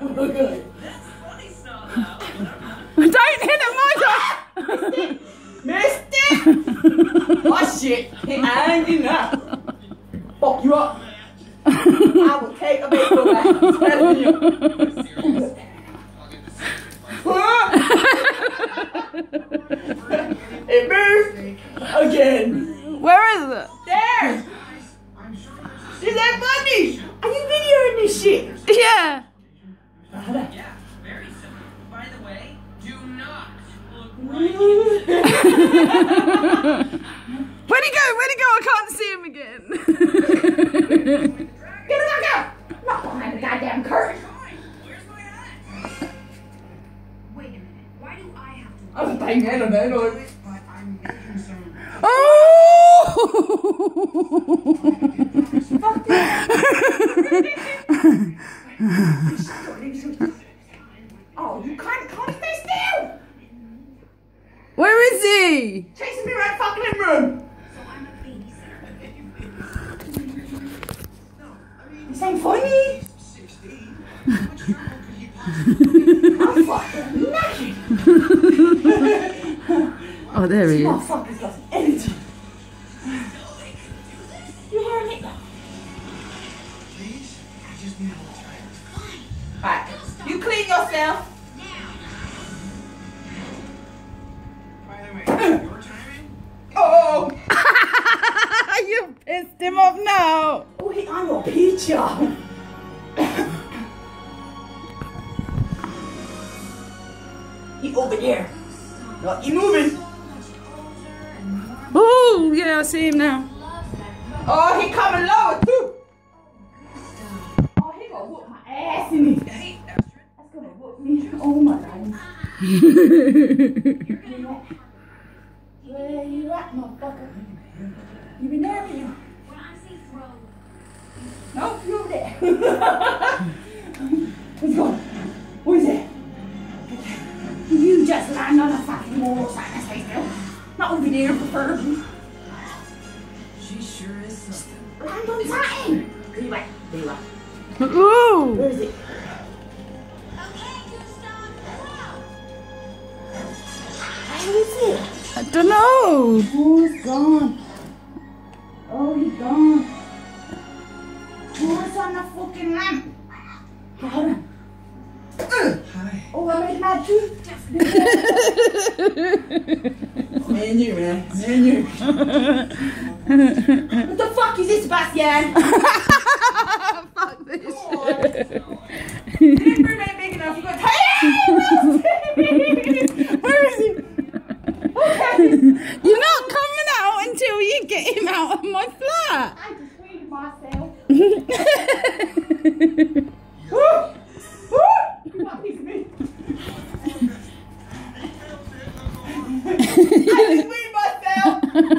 Good. Don't hit him, Michael! Missed it! oh shit! He hanging up. Fuck you up. I will take a baseball bat. I'm telling you. Where'd he go? Where'd he go? I can't see him again. Get the fuck out! Not behind the goddamn curtain. Where's my hat? Wait a minute. Why do I have to? I was banging on that noise. But I'm making some. oh! Oh, Where is he? Chasing me around fucking in room! So I'm a babysitter. This ain't funny! 16. How much trouble could I'm fucking naked! Oh, there he is. Motherfucker's got some energy! You heard it? Please? I just need a little time. Alright, you clean yourself! Pissed him off now. Oh, he on your picture! he over there! No, he moving! Oh, yeah, I see him now. Oh, he coming lower too! Oh, he gonna whoop my ass in it! That's gonna whoop me. Oh my god. Let's go. What is it? You just land on a fucking wall, Simon, stay still. Not over there, preferably. She sure is something. Land on something. There you are. There you are. Ooh. Where is it? okay, Gustav, throw. Where is it? I don't know. Oh, it's gone. Oh, he's gone. Oh, it's on fucking lamp. Okay, hold on. Hi. Oh, I made mad too. man, you, man. Man, you. what the fuck is this, Sebastian? Fuck this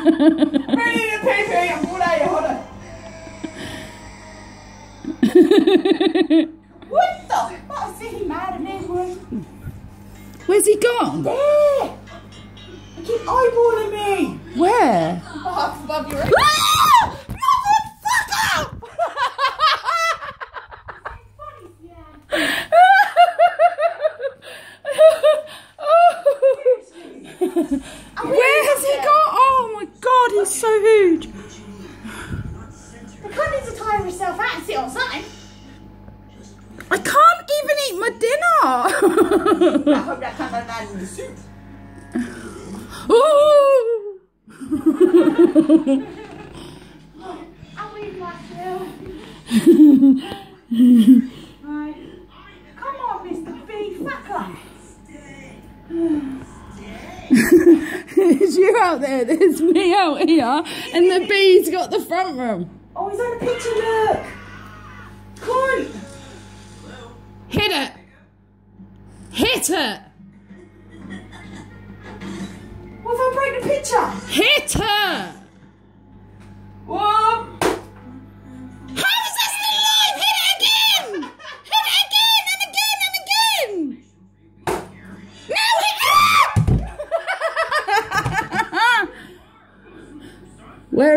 myself. Ready to pay me. I'm good at. Hold on. What the fuck? See, he mad at me. boy. Where's he gone? There. He keep eyeballing me. Where? Oh, above your head. Ah! Motherfucker! Where has he gone? Oh my god, he's so huge. The cunt needs to tire herself out and sit on something. I can't even eat my dinner. I hope that cunt don't land in the soup. Ooh. I'll leave myself. out there, there's me out here, and the bee's got the front room. Oh, he's on the picture, look. Cunt. Hit it! Hit it! What if I break the picture? Hit her! Whoa.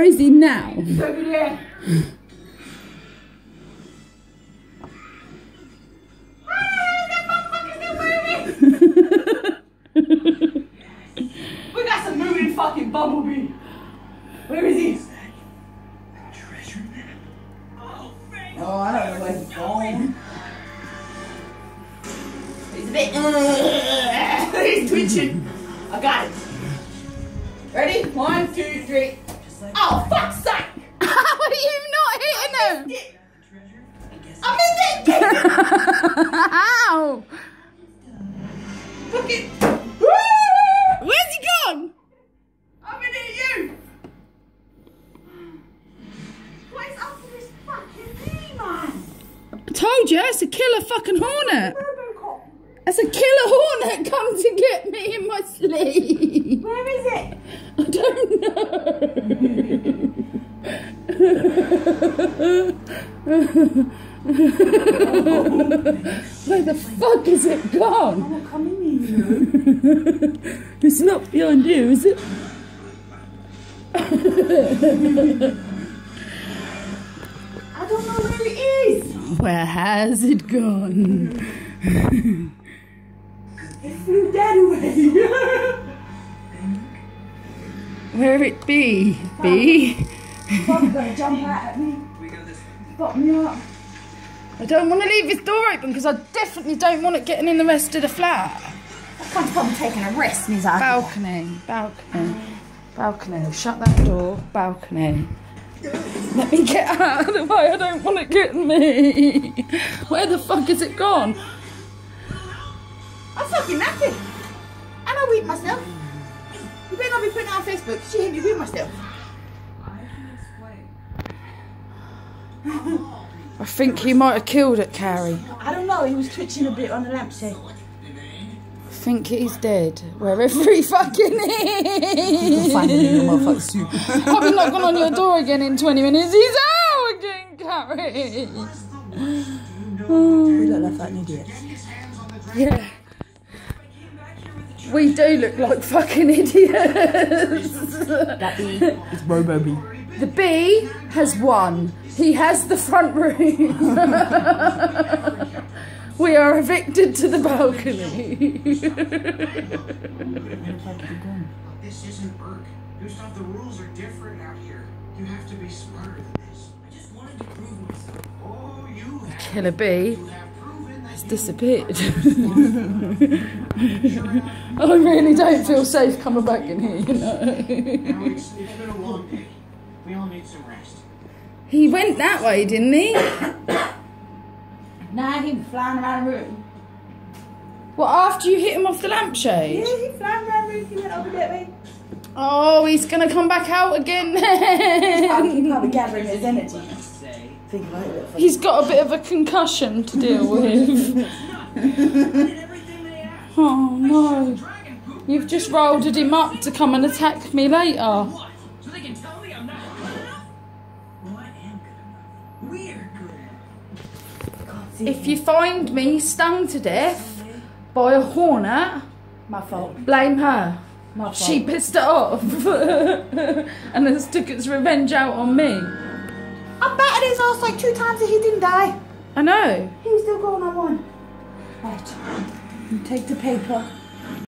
Where is he now? we got some moving fucking bumblebee. Where is he? Treasure map. Oh, oh, I don't know where he's going. He's a bit. He's twitching. I got it. Ready? One, two, three. Oh, fuck's sake! How are you not hitting him? I missed it! How? Fucking. Where's he gone? I'm gonna hit you! What is up with this fucking thing, man? I told you, it's a killer fucking hornet. It's a killer hornet come to get me in my sleep. Where is it? I don't know. Where the fuck is it gone? I'm coming here. It's not behind you, is it? I don't know where it is. Where has it gone? That away. Where it be? Be? Fuck's gonna jump out at me. Fuck me up. I don't want to leave this door open because I definitely don't want it getting in the rest of the flat. That cunt's probably taking a rest in his eye. Balcony, balcony, balcony. Shut that door. Balcony. Let me get out of the way. I don't want it getting me. Where the fuck is it gone? I'm fucking knackered. And I weed myself. You better not be putting it on Facebook. She hit me with myself. I can explain. I think he might have killed it, Carrie. I don't know. He was twitching a bit on the lampshade. I think he's dead. Wherever he fucking is. Find it in your motherfucking soup. I'll be knocking on your door again in 20 minutes. He's out again, Carrie. You look like an idiot. Yeah. We do look like fucking idiots. That bee. It's Robo Bee. The bee has won. He has the front room. we are evicted to the balcony. This isn't Burke. Gustav, the rules are different out here. You have to be smarter than this. I just wanted to prove myself. Oh, you have. Killer bee You have proven that disappeared. I really don't feel safe coming back in here, you know. It's, it's been a long day. We all need some rest. He went that way, didn't he? Nah, he was flying around the room. Well, after you hit him off the Yeah, lampshade? he flying around the room. He went over that way. Oh, he's gonna come back out again He's then. probably gathering his energy. Say. Think about it. He's got a bit of a concussion to deal with. I did everything they asked. Oh no. You've just rolled him up to come and attack me later. What? So they can tell me I'm not good enough? Well, I am good enough. We're good enough. If you find me stung to death by a hornet, My fault. blame her. My fault. She pissed it off and has took its revenge out on me. I battered his ass like two times and he didn't die. I know. He was still going on one. Right. You take the paper.